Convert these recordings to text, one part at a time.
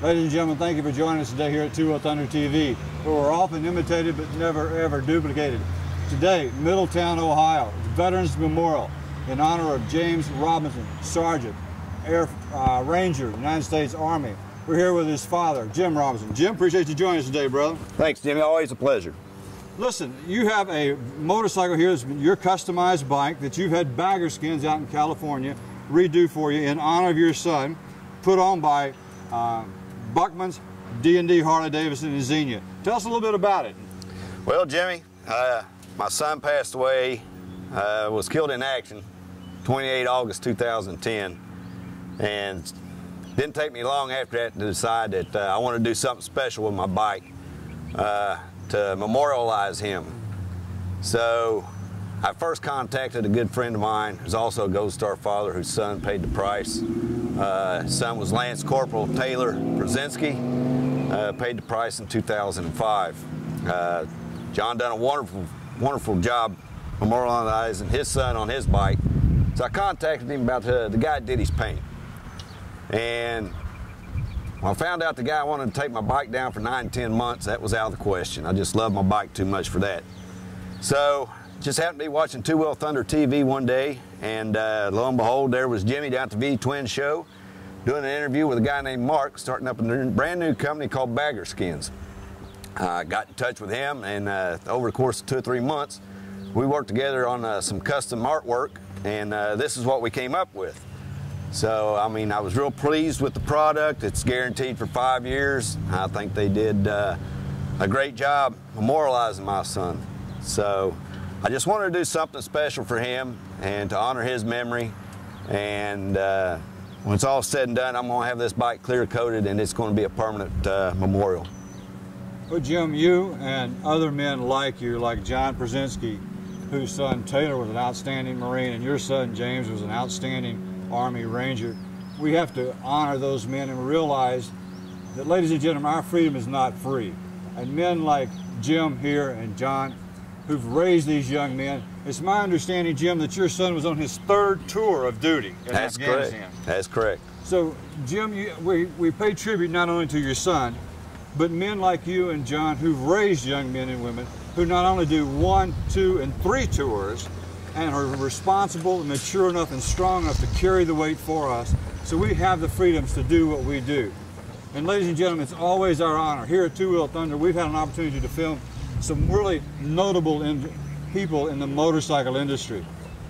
Ladies and gentlemen, thank you for joining us today here at Two Wheel Thunder TV, where we're often imitated but never ever duplicated. Today, Middletown, Ohio, Veterans Memorial in honor of James Robinson, Sergeant, Air uh, Ranger, United States Army. We're here with his father, Jim Robinson. Jim, appreciate you joining us today, brother. Thanks, Jimmy. Always a pleasure. Listen, you have a motorcycle here that's your customized bike that you've had bagger skins out in California redo for you in honor of your son, put on by uh, Buckminn's, D&D Harley Davidson, and Xenia. Tell us a little bit about it. Well, Jimmy, uh, my son passed away, uh, was killed in action 28 August 2010, and didn't take me long after that to decide that uh, I want to do something special with my bike uh, to memorialize him. So I first contacted a good friend of mine who's also a Gold Star father whose son paid the price. Uh, son was Lance Corporal Taylor Prazynski, uh, paid the price in 2005. Uh, John done a wonderful, wonderful job memorializing his son on his bike. So I contacted him about the, the guy that did his paint. And when I found out the guy wanted to take my bike down for nine, ten months, that was out of the question. I just love my bike too much for that. So just happened to be watching Two Wheel Thunder TV one day, and uh, lo and behold, there was Jimmy down at the V Twin show doing an interview with a guy named Mark, starting up a brand new company called Bagger Skins. I uh, got in touch with him, and uh, over the course of two or three months, we worked together on uh, some custom artwork, and uh, this is what we came up with. So, I mean, I was real pleased with the product. It's guaranteed for five years. I think they did uh, a great job memorializing my son. So, I just wanted to do something special for him and to honor his memory. And uh, when it's all said and done, I'm going to have this bike clear coated and it's going to be a permanent uh, memorial. Well, Jim, you and other men like you, like John Prazynski, whose son Taylor was an outstanding Marine, and your son James was an outstanding Army Ranger, we have to honor those men and realize that, ladies and gentlemen, our freedom is not free. And men like Jim here and John who've raised these young men. It's my understanding, Jim, that your son was on his third tour of duty in That's Afghanistan. Correct. That's correct. So, Jim, you, we, we pay tribute not only to your son, but men like you and John who've raised young men and women who not only do one, two, and three tours and are responsible and mature enough and strong enough to carry the weight for us. So we have the freedoms to do what we do. And ladies and gentlemen, it's always our honor. Here at Two Wheel Thunder, we've had an opportunity to film some really notable in, people in the motorcycle industry.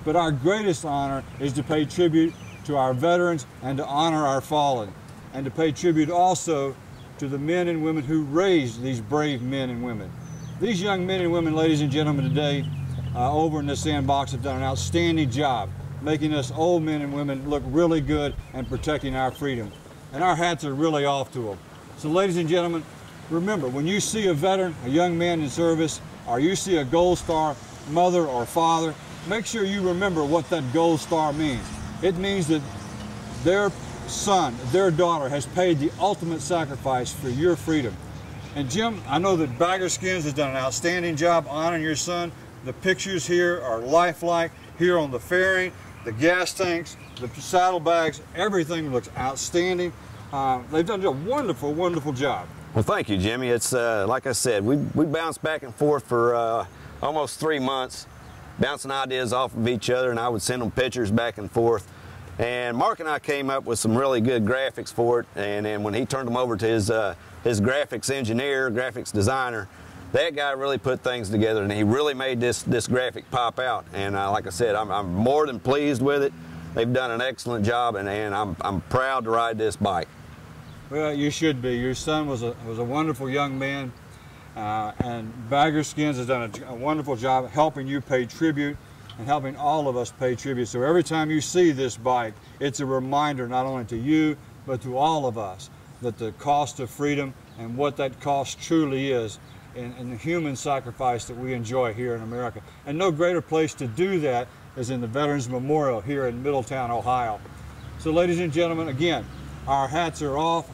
But our greatest honor is to pay tribute to our veterans and to honor our fallen, and to pay tribute also to the men and women who raised these brave men and women. These young men and women, ladies and gentlemen, today uh, over in the sandbox have done an outstanding job making us old men and women look really good and protecting our freedom. And our hats are really off to them. So ladies and gentlemen, Remember, when you see a veteran, a young man in service, or you see a Gold Star mother or father, make sure you remember what that Gold Star means. It means that their son, their daughter has paid the ultimate sacrifice for your freedom. And Jim, I know that Bagger Skins has done an outstanding job honoring your son. The pictures here are lifelike. Here on the fairing, the gas tanks, the saddlebags, everything looks outstanding. Uh, they've done a wonderful, wonderful job. Well, thank you, Jimmy. It's uh, like I said, we, we bounced back and forth for uh, almost three months, bouncing ideas off of each other, and I would send them pictures back and forth. And Mark and I came up with some really good graphics for it, and then when he turned them over to his, uh, his graphics engineer, graphics designer, that guy really put things together, and he really made this, this graphic pop out. And uh, like I said, I'm, I'm more than pleased with it. They've done an excellent job, and, and I'm, I'm proud to ride this bike. Well, you should be. Your son was a, was a wonderful young man, uh, and Bagger Skins has done a, a, wonderful job helping you pay tribute and helping all of us pay tribute. So every time you see this bike, it's a reminder not only to you, but to all of us that the cost of freedom and what that cost truly is and, and the human sacrifice that we enjoy here in America. And no greater place to do that is in the Veterans Memorial here in Middletown, Ohio. So ladies and gentlemen, again, our hats are off.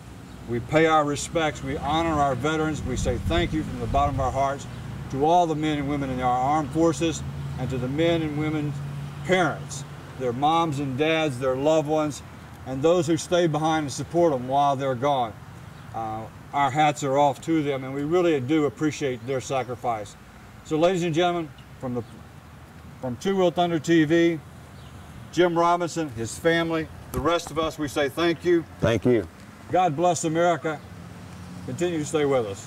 We pay our respects. We honor our veterans. We say thank you from the bottom of our hearts to all the men and women in our armed forces and to the men and women parents, their moms and dads, their loved ones, and those who stay behind and support them while they're gone. uh, our hats are off to them, and we really do appreciate their sacrifice. So, ladies and gentlemen, from the from Two Wheel Thunder TV, Jim Robinson, his family, the rest of us, we say thank you. Thank you. God bless America. Continue to stay with us.